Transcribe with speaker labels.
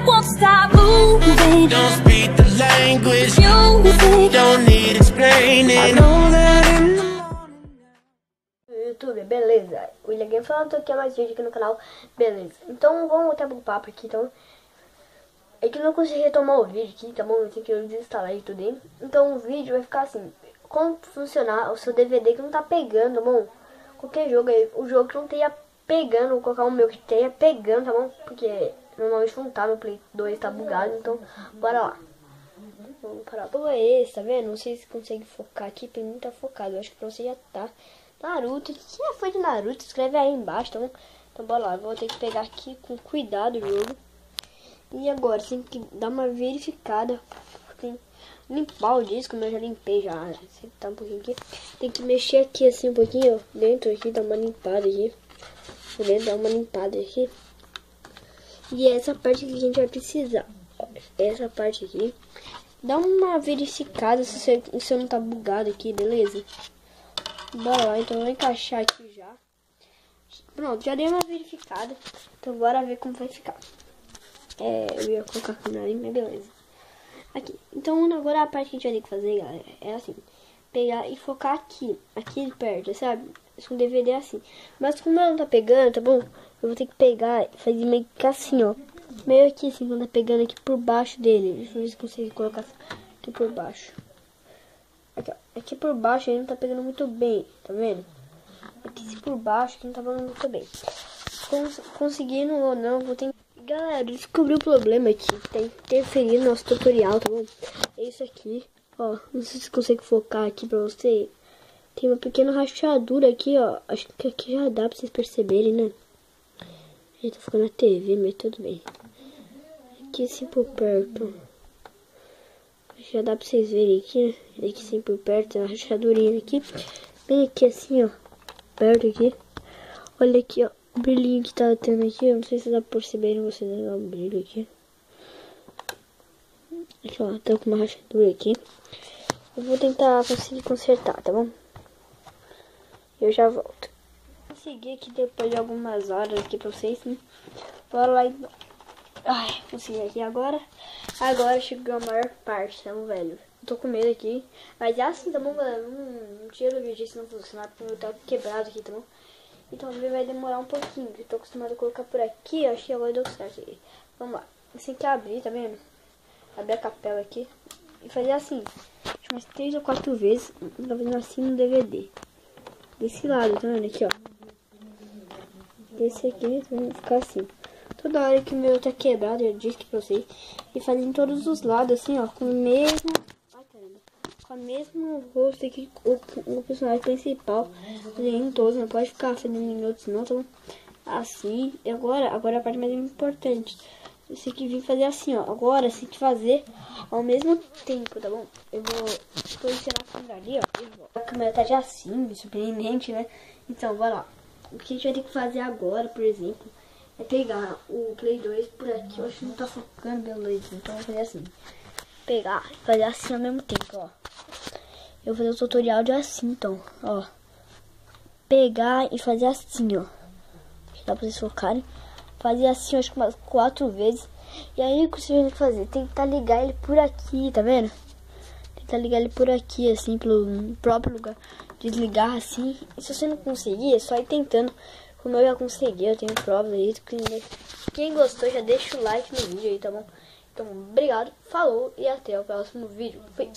Speaker 1: heart won't stop moving.
Speaker 2: Don't speak the language.
Speaker 1: Music.
Speaker 2: Don't need explaining. I know that in the morning.
Speaker 3: YouTube, beleza? William Game falando, aqui mais vídeo aqui no canal, beleza. Então vamos voltar pro papo aqui, então. É que eu não consegui retomar o vídeo aqui, tá bom? Eu tenho que desinstalar e tudo aí. Então o vídeo vai ficar assim, como funcionar o seu DVD que não tá pegando, tá bom? Qualquer jogo aí, o jogo que não tenha pegando, vou colocar o meu que tenha pegando, tá bom? Porque normalmente não tá, meu Play 2 tá bugado, então bora lá. Vamos parar. Pô, é esse, tá vendo? Não sei se consegue focar aqui, pra mim tá focado. Eu acho que pra você já tá. Naruto, quem é fã de Naruto? Escreve aí embaixo, tá bom? Então bora lá, vou ter que pegar aqui com cuidado o jogo. E agora, tem que dar uma verificada. Tem limpar o disco, mas eu já limpei já. Tá um pouquinho aqui. Tem que mexer aqui assim um pouquinho, ó. Dentro aqui, dar uma limpada aqui. Dentro, dar uma limpada aqui. E essa parte que a gente vai precisar. Essa parte aqui. Dá uma verificada se você, se você não tá bugado aqui, beleza? Bora lá, então eu vou encaixar aqui já. Pronto, já dei uma verificada. Então bora ver como vai ficar. É, eu ia colocar a câmera ali, mas beleza. Aqui. Então agora a parte que a gente vai ter que fazer, galera, é assim. Pegar e focar aqui, aqui perto, sabe? Com DVD é assim. Mas como ela não tá pegando, tá bom? Eu vou ter que pegar e fazer meio que assim, ó. Meio aqui assim, quando tá pegando aqui por baixo dele. Deixa eu ver se consigo colocar aqui por baixo. Aqui, aqui por baixo ele não tá pegando muito bem, tá vendo? Aqui por baixo aqui não tá pegando muito bem. Cons conseguindo ou não, vou ter Galera, descobri o problema aqui. Tá interferindo no nosso tutorial, tá bom? É isso aqui. Ó, não sei se consegue focar aqui pra você. Tem uma pequena rachadura aqui, ó. Acho que aqui já dá pra vocês perceberem, né? Já tá ficando na TV, mas tudo bem. Aqui assim por perto. Já dá pra vocês verem aqui, né? Aqui assim por perto, tem uma rachadurinha aqui. Bem aqui assim, ó. Perto aqui. Olha aqui, ó. O brilhinho que tá tendo aqui, eu não sei se dá pra perceberem vocês né? o brilho aqui. Aqui, ó, tá com uma rachadura aqui. Eu vou tentar conseguir consertar, tá bom? Eu já volto. Consegui aqui depois de algumas horas aqui pra vocês, né? Bora lá então. Ai, consegui aqui agora. Agora chegou a maior parte, tá bom, velho? Eu tô com medo aqui. Mas é assim, tá bom, galera? Não, não tira o vídeo se não funcionar, porque meu tá quebrado aqui, tá bom? Então vai demorar um pouquinho. Eu tô acostumado a colocar por aqui, acho que agora deu certo aqui. Vamos lá. Assim que abrir, tá vendo? Abrir a capela aqui. E fazer assim. Umas três ou quatro vezes. Tá fazendo assim no DVD. Desse lado, tá vendo? Aqui, ó. Desse aqui, tá vendo? Ficar assim. Toda hora que o meu tá quebrado, eu disse pra vocês. E fazer em todos os lados, assim, ó. Com o mesmo... Com o mesmo rosto aqui, o, o personagem principal. Fazer em todos, não pode ficar fazendo em outros não, tá? Assim. E agora, agora a parte mais importante. Você que vir fazer assim, ó. Agora, tem que fazer ao mesmo tempo, tá bom? Eu vou posicionar a câmera ali, ó. A câmera tá já assim, surpreendente, né? Então, bora lá. O que a gente vai ter que fazer agora, por exemplo, é pegar o Play 2 por aqui. Eu acho que não tá focando, beleza. Então, vou fazer assim. Pegar e fazer assim ao mesmo tempo, ó. Eu vou fazer o tutorial de assim, então, ó. Pegar e fazer assim, ó. Dá pra vocês focarem. Fazer assim, acho que umas quatro vezes. E aí, o que você vai fazer? Tentar ligar ele por aqui, tá vendo? Tentar ligar ele por aqui, assim, pelo próprio lugar. Desligar assim. E se você não conseguir, é só ir tentando. Como eu já consegui, eu tenho provas aí. Quem gostou, já deixa o like no vídeo aí, tá bom? Então, obrigado, falou e até o próximo vídeo. Fui.